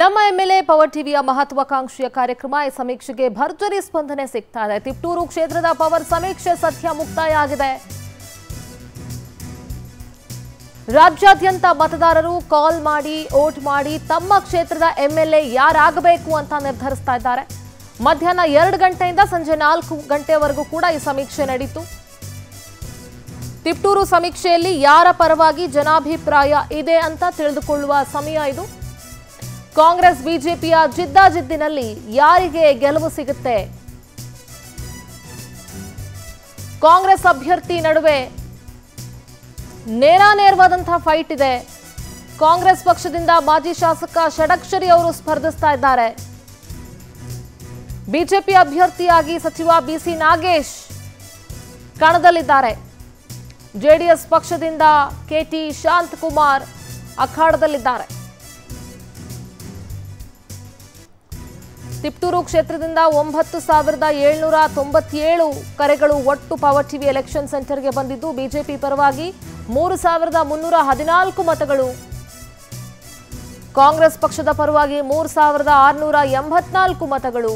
ನಮ್ಮ MLA power ಟಿವಿಯ ಮಹತ್ವಾಕಾಂಕ್ಷಿಯ ಕಾರ್ಯಕ್ರಮ ಈ ಸಮೀಕ್ಷೆಗೆ ಭರ್ಜರಿ ಸ್ಪಂದನೆ ಸಿಗ್ತಾ ಇದೆ ತಿಪ್ಟೂರು ಕ್ಷೇತ್ರದ ಪವರ್ ಸಮೀಕ್ಷೆ ಸದ್ಯ ಮುಕ್ತಾಯ ಆಗಿದೆ ರಾಜ್ಯಾದ್ಯಂತ ಮತದಾರರು ಕಾಲ್ ಮಾಡಿ, ವೋಟ್ ಮಾಡಿ ತಮ್ಮ ಕ್ಷೇತ್ರದ ಎಂಎಲ್ಎ ಯಾರಾಗಬೇಕು ಅಂತ ನಿರ್ಧರಿಸ್ತಾ ಇದ್ದಾರೆ. ಮಧ್ಯಾಹ್ನ ಎರಡು ಗಂಟೆಯಿಂದ ಸಂಜೆ ನಾಲ್ಕು ಗಂಟೆವರೆಗೂ ಕೂಡ ಈ ಸಮೀಕ್ಷೆ ನಡೀತು. ತಿಪ್ಟೂರು ಸಮೀಕ್ಷೆಯಲ್ಲಿ ಯಾರ ಪರವಾಗಿ ಜನಾಭಿಪ್ರಾಯ ಇದೆ ಅಂತ ತಿಳಿದುಕೊಳ್ಳುವ ಸಮಯ ಇದು. ಕಾಂಗ್ರೆಸ್ ಬಿಜೆಪಿಯ ಜಿದ್ದಾಜಿದ್ದಿನಲ್ಲಿ ಯಾರಿಗೆ ಗೆಲುವು ಸಿಗುತ್ತೆ? ಕಾಂಗ್ರೆಸ್ ಅಭ್ಯರ್ಥಿ ನಡುವೆ ನೇರ ನೇರಾನೇರವಾದಂತಹ ಫೈಟ್ ಇದೆ. ಕಾಂಗ್ರೆಸ್ ಪಕ್ಷದಿಂದ ಮಾಜಿ ಶಾಸಕ ಷಡಕ್ಷರಿ ಅವರು ಸ್ಪರ್ಧಿಸ್ತಾ ಇದ್ದಾರೆ. ಬಿಜೆಪಿ ಅಭ್ಯರ್ಥಿಯಾಗಿ ಸಚಿವ ಬಿಸಿ ನಾಗೇಶ್ ಕಣದಲ್ಲಿದ್ದಾರೆ. ಜೆಡಿಎಸ್ ಪಕ್ಷದಿಂದ ಕೆಟಿ ಶಾಂತಕುಮಾರ್ ಅಖಾಡದಲ್ಲಿದ್ದಾರೆ. ತಿಪ್ಟೂರು ಕ್ಷೇತ್ರದಿಂದ ಒಂಬತ್ತು ಸಾವಿರದ ಏಳ್ನೂರ ತೊಂಬತ್ತೇಳು ಕರೆಗಳು ಒಟ್ಟು ಪವರ್ ಟಿವಿ ಎಲೆಕ್ಷನ್ ಸೆಂಟರ್ಗೆ ಬಂದಿದ್ದು ಬಿಜೆಪಿ ಪರವಾಗಿ ಮೂರು ಸಾವಿರದ ಮುನ್ನೂರ ಹದಿನಾಲ್ಕು ಮತಗಳು. ಕಾಂಗ್ರೆಸ್ ಪಕ್ಷದ ಪರವಾಗಿ ಮೂರು ಸಾವಿರದ ಆರುನೂರ ಎಂಬತ್ನಾಲ್ಕು ಮತಗಳು.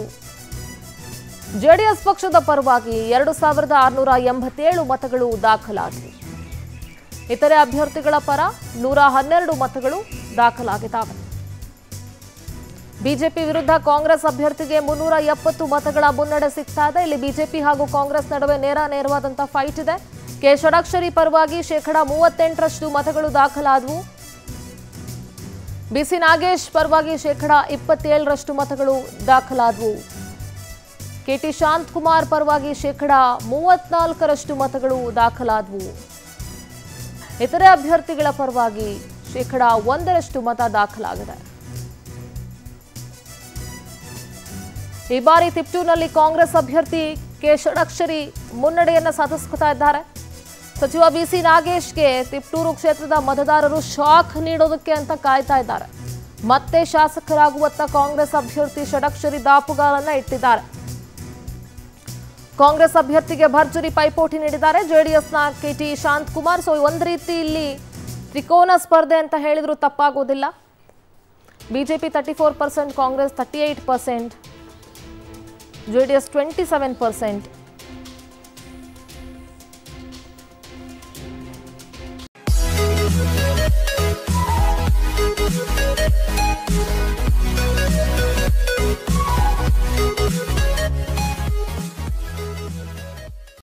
ಜೆಡಿಎಸ್ ಪಕ್ಷದ ಪರವಾಗಿ ಎರಡು ಸಾವಿರದ ಆರುನೂರ ಎಂಬತ್ತೇಳು ಮತಗಳು ದಾಖಲಾಗಿವೆ ಇತರೆ ಅಭ್ಯರ್ಥಿಗಳ ಪರ ನೂರ ಹನ್ನೆರಡು ಮತಗಳು ದಾಖಲಾಗಿದ್ದಾವೆ. ಬಿಜೆಪಿ ವಿರುದ್ಧ ಕಾಂಗ್ರೆಸ್ ಅಭ್ಯರ್ಥಿಗೆ ಮುನ್ನೂರ ಎಪ್ಪತ್ತು ಮತಗಳ ಮುನ್ನಡೆ ಸಿಗ್ತಾ ಇದೆ ಇಲ್ಲಿ ಬಿಜೆಪಿ ಹಾಗೂ ಕಾಂಗ್ರೆಸ್ ನಡುವೆ ನೇರ ನೇರವಾದಂತಹ ಫೈಟ್ ಇದೆ. ಕೆ ಷಡಾಕ್ಷರಿ ಪರವಾಗಿ ಶೇಕಡಾ ಮೂವತ್ತೆಂಟರಷ್ಟು ಮತಗಳು ದಾಖಲಾದವು. ಬಿಸಿ ನಾಗೇಶ್ ಪರವಾಗಿ ಶೇಕಡಾ ಇಪ್ಪತ್ತೇಳರಷ್ಟು ಮತಗಳು ದಾಖಲಾದವು. ಕೆಟಿ ಶಾಂತಕುಮಾರ್ ಪರವಾಗಿ ಶೇಕಡಾ ಮೂವತ್ನಾಲ್ಕರಷ್ಟು ಮತಗಳು ದಾಖಲಾದವು. ಇತರೆ ಅಭ್ಯರ್ಥಿಗಳ ಪರವಾಗಿ ಶೇಕಡಾ ಒಂದರಷ್ಟು ಮತ ದಾಖಲಾಗಿದೆ. ಈ ಬಾರಿ ತಿಪ್ಟೂರಿನಲ್ಲಿ ಕಾಂಗ್ರೆಸ್ ಅಭ್ಯರ್ಥಿ ಕೆ ಷಡಕ್ಷರಿ ಮುನ್ನಡೆಯನ್ನ ಸಾಧಿಸ್ಕೊತಾ ಇದ್ದಾರೆ. ಸಚಿವ ಬಿಸಿ ನಾಗೇಶ್ಗೆ ತಿಪ್ಟೂರು ಕ್ಷೇತ್ರದ ಮತದಾರರು ಶಾಕ್ ನೀಡೋದಕ್ಕೆ ಅಂತ ಕಾಯ್ತಾ ಇದ್ದಾರೆ. ಮತ್ತೆ ಶಾಸಕರಾಗುವತ್ತ ಕಾಂಗ್ರೆಸ್ ಅಭ್ಯರ್ಥಿ ಷಡಕ್ಷರಿ ದಾಪುಗಾಲನ್ನ ಇಟ್ಟಿದ್ದಾರೆ. ಕಾಂಗ್ರೆಸ್ ಅಭ್ಯರ್ಥಿಗೆ ಭರ್ಜರಿ ಪೈಪೋಟಿ ನೀಡಿದ್ದಾರೆ. ಜೆಡಿಎಸ್ನ ಕೆಟಿ ಶಾಂತಕುಮಾರ್ ಸೊ ಒಂದು ರೀತಿ ಇಲ್ಲಿ ತ್ರಿಕೋನ ಸ್ಪರ್ಧೆ ಅಂತ ಹೇಳಿದ್ರು ತಪ್ಪಾಗೋದಿಲ್ಲ. BJP thirty four percent, Congress thirty eight percent. JDS twenty seven percent